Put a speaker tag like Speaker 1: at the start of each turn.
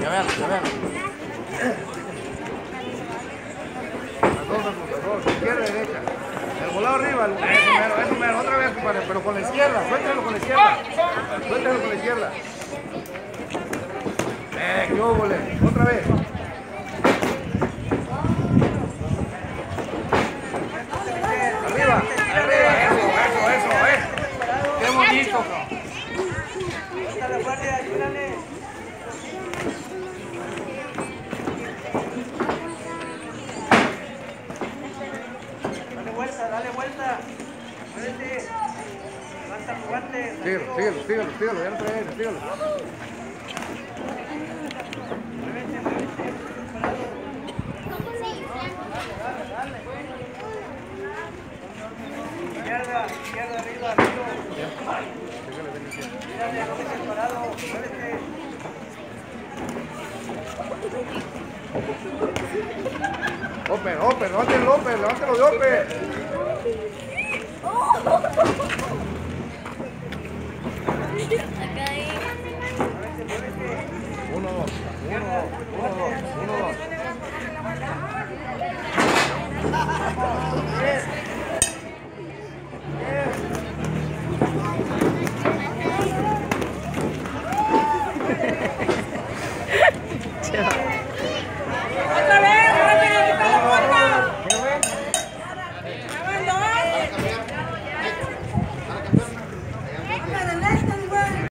Speaker 1: Ya vean, ya vean.
Speaker 2: Dos, las dos, izquierda y derecha. El volado arriba, el- eso mero, eso mero, otra vez, compadre, pero con la izquierda, suéltalo con la izquierda. Suéltalo con la izquierda. Eh, qué otra vez. Arriba, arriba, eso, eso, eso, eso. Qué bonito, cabrón.
Speaker 3: Dale vuelta, dale. Muévete. Levanta el guante.
Speaker 2: Síguelo, síguelo, síguelo, síguelo, ya no trae aire, síguelo.
Speaker 3: Izquierda, izquierda, arriba, arriba. Mírale, no te separado. Muévete.
Speaker 2: Open, open, levántelo el open, levántelo de open. Agay.